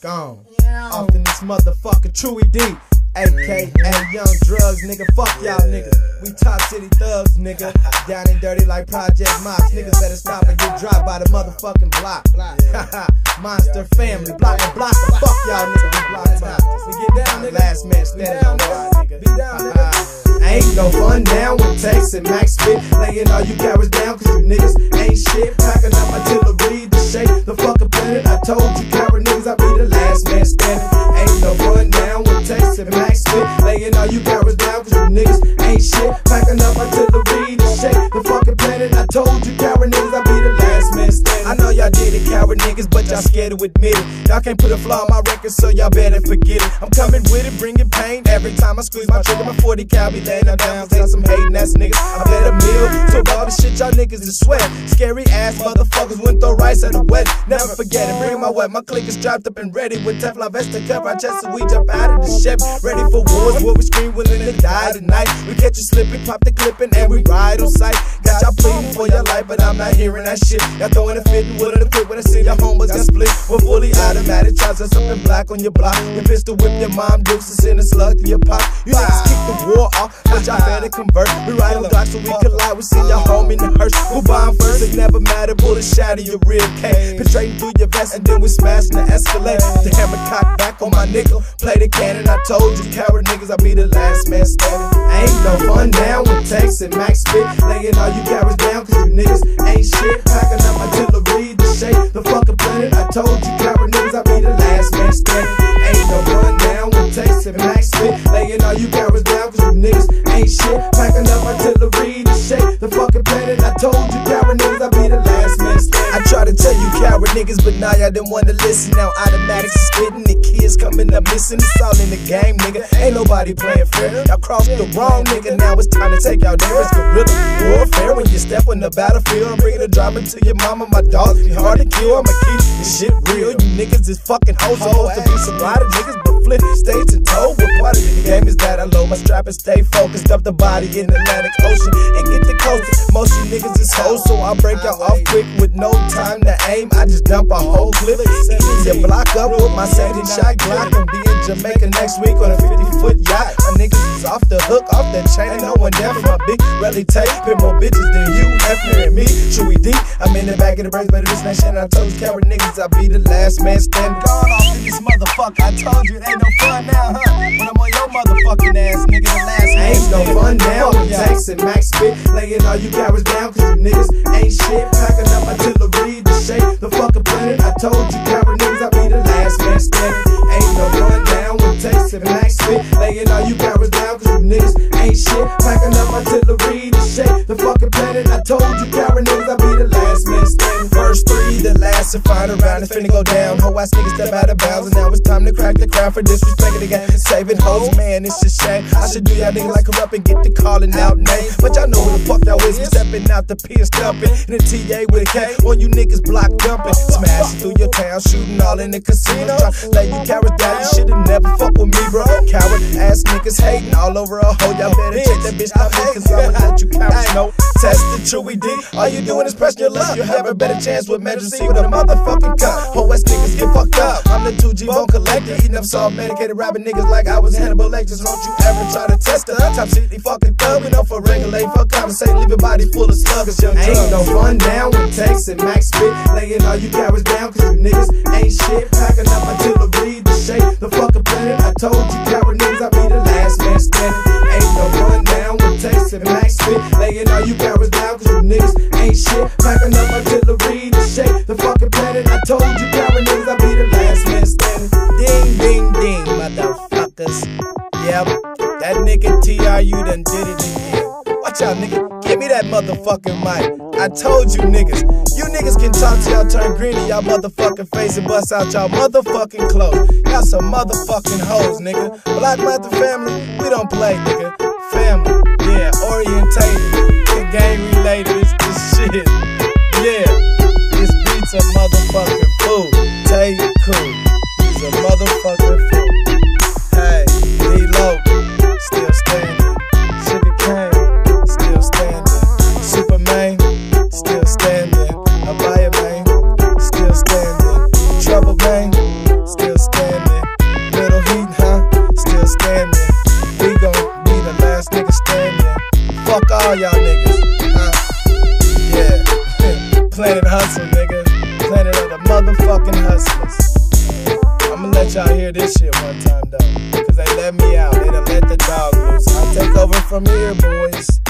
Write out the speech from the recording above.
Gone. Off in this motherfucker, Truey D. AKA mm-hmm. Young Drugs, nigga. Fuck y'all nigga. We top city thugs, nigga. Down and dirty like Project Mops. Niggas better stop and get dropped by the motherfucking block. Monster family, block and block. Fuck y'all nigga. We block monsters. We get down, nigga. Last man standing on y'all, nigga. Be down, nigga. Uh-huh. Ain't no fun down with Tex and Max spit. Laying all you cowards down, cause you niggas ain't shit. Packing up artillery to shake the fucking planet. I told you, told you, coward niggas, I'll be the last man standing. I know y'all did it, coward niggas, but y'all scared to admit it. Y'all can't put a flaw on my record, so y'all better forget it. I'm coming with it, bringing pain every time I squeeze my trigger. My 40 cal be laying down, down, down some hating ass niggas. I bet a meal, so all the shit y'all niggas is sweat. Scary ass motherfuckers went throw rice at a wet. Never forget it, bring my wet. My clique is strapped up and ready with Teflon vest to cover our chest, so we jump out of the ship. Ready for wars, where we scream, willing to die tonight. We catch you slipping, pop the clipping, and we ride on sight. Got y'all pleading for your life, but I'm not hearing that shit. Y'all throwing a and to quit when I see your homies got split. We're fully automatic, charge us up in black on your block. Your pistol whip your mom, dukes is in a slug through your pop. You niggas kick the war off, but y'all better convert. We ride on blocks so we collide. We see your home in the hearse. Who bomb first? It never matter. Bullets shatter your rib cage. Penetrating through your vest and then we smash the Escalade. The hammer cocked back on my nickel. Play the cannon. I told you, coward niggas, I'll be the last man standing. Ain't no fun down with Tex and Max spit. Laying all you cowards down, cause you niggas ain't shit. Ain't shit. Packing up artillery to shake the fucking planet. I told you, coward niggas, I'll be the last man standing. I try to tell you, coward niggas, but now y'all didn't wanna listen. Now automatics is spitting, coming up missing. It's all in the game, nigga. Ain't nobody playing fair. Y'all crossed the wrong nigga. Now it's time to take out there. It's guerrilla warfare when you step on the battlefield. I'm bringing the drama to your mama. My dogs be hard to kill. I'ma keep this shit real. You niggas is fucking hoes. Supposed to be some lot niggas, but flip states and toe. But part of the game is that I load my strap and stay focused. Up the body in the Atlantic Ocean and get the coast. Most of you niggas is hoes, so I break y'all off quick with no time to aim. I just dump a whole clip. Easy block up with my 70 shot Glock and be in Jamaica next week on a 50 foot yacht. My niggas is off the hook, off that chain. Ain't no one down for my big rally tape. Put more bitches than you, Hefner and me. Chewy D, I'm in the back of the brains, but this shit. I told you, coward niggas, I'll be the last man standing. Gone off in this motherfucker. I told you, it ain't no fun now, huh? When I'm on your motherfucking ass, nigga, the last man Ain't no fun now Tex and Max spit. Laying all you cowards down, cause you niggas ain't shit. Packing up my artillery to shake the fucking planet. I told you, coward niggas, I'll be the last man standing. And Max spit. Laying all you cowards down, cause you niggas ain't shit. Packing up artillery to shake the fucking planet. I told you, coward niggas, I'll be the last man standing. First three, the last and final round is finna go down. Ho ass niggas step out of bounds, and now it's time to crack the crown for disrespecting the game. Saving hoes, man, it's a shame. I should do y'all niggas like corrupt and get the calling out name. But y'all know who the fuck y'all is. Stepping out the P and stumping. In the TA with a K, on you niggas block dumping. Smashing through your town, shooting all in the casino. To lay you cowards down, you should've never with me, bro. Coward ass niggas hating all over a hoe. Y'all better check that bitch out, cause I'ma let you cowards know. Test the Chewy D. All you doing is pressing your luck. You'll have a better chance with Measure with a motherfucking cut. Whole West niggas get fucked up. I'm the 2G bone collector. Eating up salt medicated rapping niggas like I was Hannibal Lecters. Don't you ever try to test us. Top city fucking thug. We know for regulate, fuck conversate, leave your body full of sluggers. Young Ain't no run down with Tex and Max spit. Laying all you cowards down, cause you niggas ain't shit. Packing up artillery to shake the fucking planet. I told you, coward niggas, I'll be the last man standing. Ain't no run down with Tex and Max spit. Laying all you cowards down, cause you niggas ain't shit. Packing up artillery to shake the fucking planet. I told you, Give me that motherfucking mic. I told you niggas. You niggas can talk till y'all turn green in y'all motherfucking face and bust out y'all motherfucking clothes. Y'all some motherfucking hoes, nigga. Black Panther family, we don't play, nigga. Family, yeah, orientated. The gang related, it's the shit. Yeah, this beats a motherfucking all y'all niggas. Huh? Yeah. Planet Hustle, nigga. Planet of the motherfucking hustlers. I'ma let y'all hear this shit one time though. Cause they let me out. They done let the dog loose. I'll take over from here, boys.